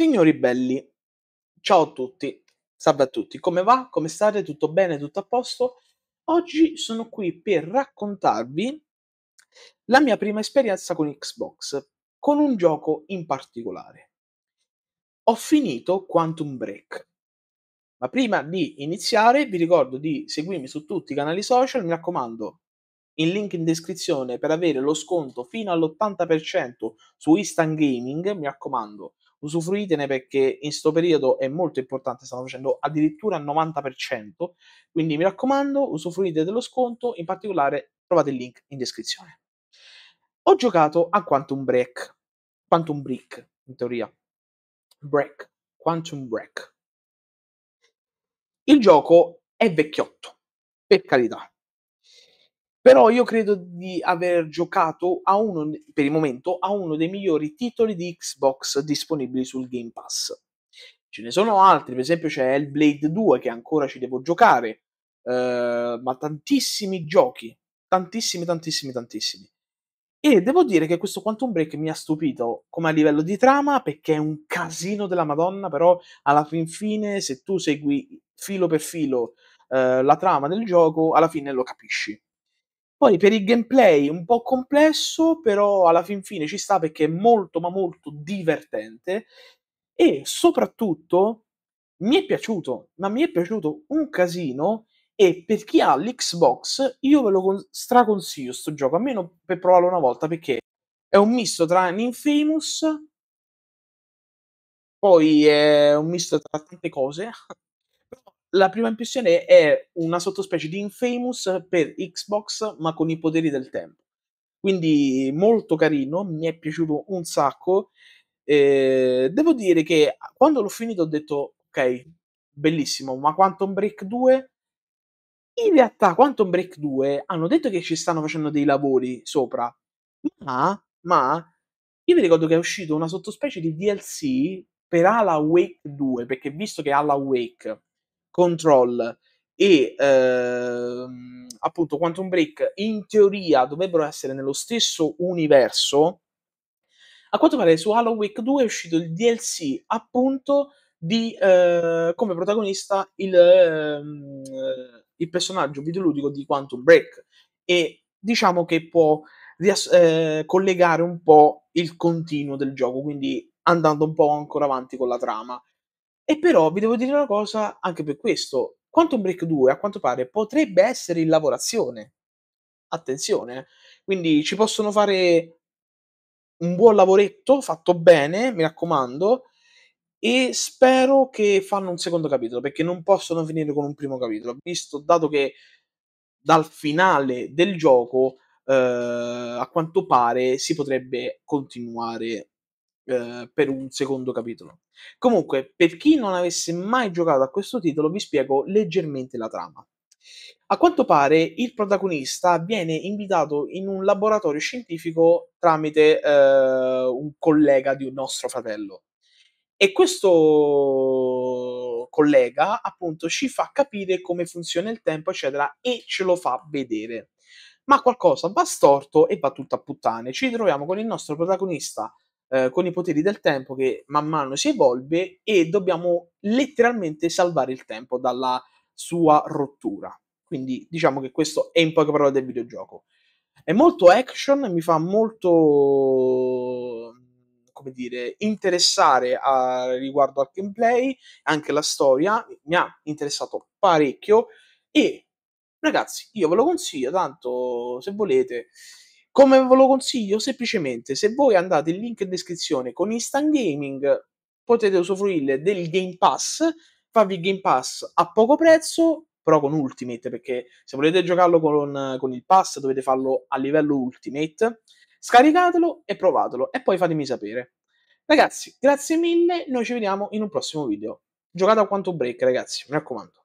Signori belli, ciao a tutti, salve a tutti, come va? Come state? Tutto bene? Tutto a posto? Oggi sono qui per raccontarvi la mia prima esperienza con Xbox, con un gioco in particolare. Ho finito Quantum Break. Ma prima di iniziare vi ricordo di seguirmi su tutti i canali social, mi raccomando, il link in descrizione per avere lo sconto fino all'80% su Instant Gaming, mi raccomando, usufruitene perché in sto periodo è molto importante, stanno facendo addirittura il 90%, quindi mi raccomando, usufruite dello sconto, in particolare trovate il link in descrizione. Ho giocato a Quantum Break, Quantum Break in teoria, Break, Quantum Break. Il gioco è vecchiotto, per carità. Però io credo di aver giocato uno per il momento, a uno dei migliori titoli di Xbox disponibili sul Game Pass. Ce ne sono altri, per esempio c'è Hellblade 2 che ancora ci devo giocare, eh, ma tantissimi giochi, tantissimi, tantissimi, tantissimi. E devo dire che questo Quantum Break mi ha stupito come a livello di trama, perché è un casino della Madonna, però alla fin fine, se tu segui filo per filo eh, la trama del gioco, alla fine lo capisci. Poi per il gameplay un po' complesso, però alla fin fine ci sta perché è molto, ma molto divertente e soprattutto mi è piaciuto, ma mi è piaciuto un casino e per chi ha l'Xbox io ve lo con- straconsiglio sto gioco, almeno per provarlo una volta perché è un misto tra Infamous poi è un misto tra tante cose la prima impressione è una sottospecie di Infamous per Xbox, ma con i poteri del tempo. Quindi molto carino, mi è piaciuto un sacco. Eh, devo dire che quando l'ho finito ho detto, ok, bellissimo, ma Quantum Break 2? In realtà Quantum Break 2 hanno detto che ci stanno facendo dei lavori sopra, ma, ma io mi ricordo che è uscito una sottospecie di DLC per Alan Wake 2, perché visto che Alan Wake Control e ehm, appunto Quantum Break in teoria dovrebbero essere nello stesso universo. A quanto pare su Halo Week 2 è uscito il DLC appunto di eh, come protagonista il, eh, il personaggio videoludico di Quantum Break e diciamo che può riass- eh, collegare un po' il continuo del gioco, quindi andando un po' ancora avanti con la trama. E però vi devo dire una cosa anche per questo, Quantum Break 2 a quanto pare potrebbe essere in lavorazione. Attenzione, eh. quindi ci possono fare un buon lavoretto fatto bene, mi raccomando, e spero che fanno un secondo capitolo, perché non possono finire con un primo capitolo, visto dato che dal finale del gioco eh, a quanto pare si potrebbe continuare eh, per un secondo capitolo. Comunque, per chi non avesse mai giocato a questo titolo, vi spiego leggermente la trama. A quanto pare il protagonista viene invitato in un laboratorio scientifico tramite eh, un collega di un nostro fratello. E questo collega appunto ci fa capire come funziona il tempo, eccetera, e ce lo fa vedere. Ma qualcosa va storto e va tutto a puttane. Ci troviamo con il nostro protagonista eh, con i poteri del tempo che man mano si evolve e dobbiamo letteralmente salvare il tempo dalla sua rottura. Quindi diciamo che questo è in poche parole del videogioco. È molto action, mi fa molto come dire, interessare a, riguardo al gameplay, anche la storia mi ha interessato parecchio e ragazzi, io ve lo consiglio, tanto se volete come ve lo consiglio? Semplicemente, se voi andate il link in descrizione con Instant Gaming, potete usufruire del Game Pass, farvi il Game Pass a poco prezzo, però con Ultimate, perché se volete giocarlo con, con il Pass dovete farlo a livello Ultimate. Scaricatelo e provatelo e poi fatemi sapere. Ragazzi, grazie mille, noi ci vediamo in un prossimo video. Giocate a quanto break, ragazzi, mi raccomando.